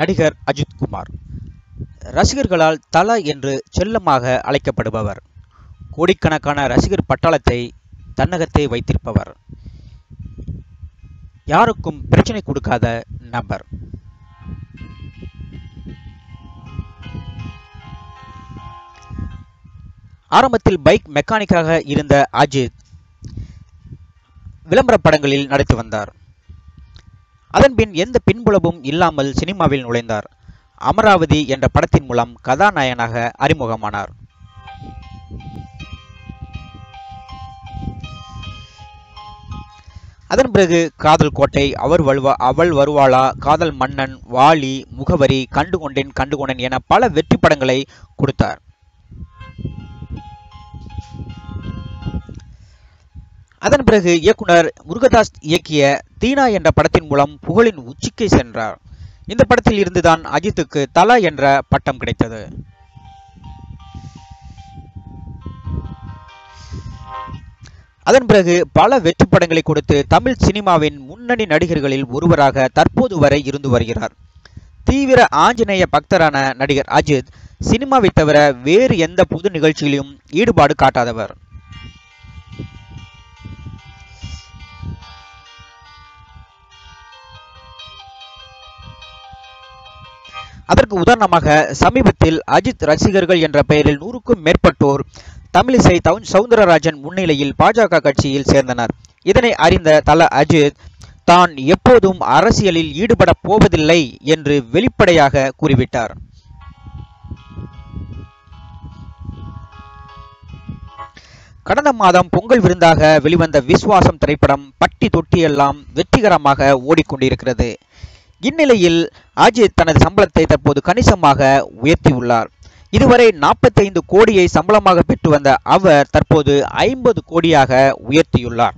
நடிகர் அஜித் குமார். ரசிகர்களால் தல என்று செல்லமாக அழைக்கப்படுபவர். கோடிக்கணக்கான ரசிகர் பட்டாளத்தை தன்னகத்தை வைத்திருப்பவர். யாருக்கும் பிரச்சனை கொடுக்காத நபர். ஆரம்பத்தில் பைக் மெக்கானிக்காக இருந்த அஜித் விளம்பர படங்களில் நடித்து வந்தார். அதன்பின் எந்த பின்புலமும் இல்லாமல் சினிமாவில் நுழைந்தார். அமராவதி என்ற படத்தின் மூலம் கதாநாயகனாக அறிமுகமானார். அதன் பிறகு காதல் கோட்டை அவர் வலுவா அவள் வருவாளா காதல் மன்னன் வாலி முகவரி கண்டுகொண்டேன் கண்டுகொண்டேன் என பல வெற்றி படங்களை கொடுத்தார். அதன் பிறகு இயக்குனர் முருகதாஸ் இயக்கிய தீனா என்ற படத்தின் மூலம் புகழின் உச்சிக்கு சென்றார். இந்த படத்தில் இருந்துதான் அஜித்துக்கு தலா என்ற பட்டம் கிடைத்தது. அதன் பிறகு பல வெற்றி படங்களை கொடுத்து தமிழ் சினிமாவின் முன்னணி நடிகர்களில் ஒருவராக தற்போது வரை இருந்து வருகிறார். தீவிர ஆஞ்சநேய பக்தரான நடிகர் அஜித் சினிமாவை தவிர வேறு எந்த புது நிகழ்ச்சியிலும் ஈடுபாடு காட்டாதவர். அதற்கு உதாரணமாக சமீபத்தில் அஜித் ரசிகர்கள் என்ற பெயரில் நூறுக்கும் மேற்பட்டோர் தமிழிசை தவுன் சவுந்தரராஜன் முன்னிலையில் பாஜக கட்சியில் சேர்ந்தனர். இதனை அறிந்த தல அஜித் தான் எப்போதும் அரசியலில் ஈடுபடப் போவதில்லை என்று வெளிப்படையாக கூறிவிட்டார். கடந்த மாதம் பொங்கல் விருந்தாக வெளிவந்த விஸ்வாசம் திரைப்படம் பட்டி தொட்டியெல்லாம் வெற்றிகரமாக ஓடிக்கொண்டிருக்கிறது. இந்நிலையில் அஜித் தனது சம்பளத்தை தற்போது கணிசமாக உயர்த்தியுள்ளார். இதுவரை நாற்பத்தைந்து கோடியை சம்பளமாக பெற்று வந்த அவர் தற்போது ஐம்பது கோடியாக உயர்த்தியுள்ளார்.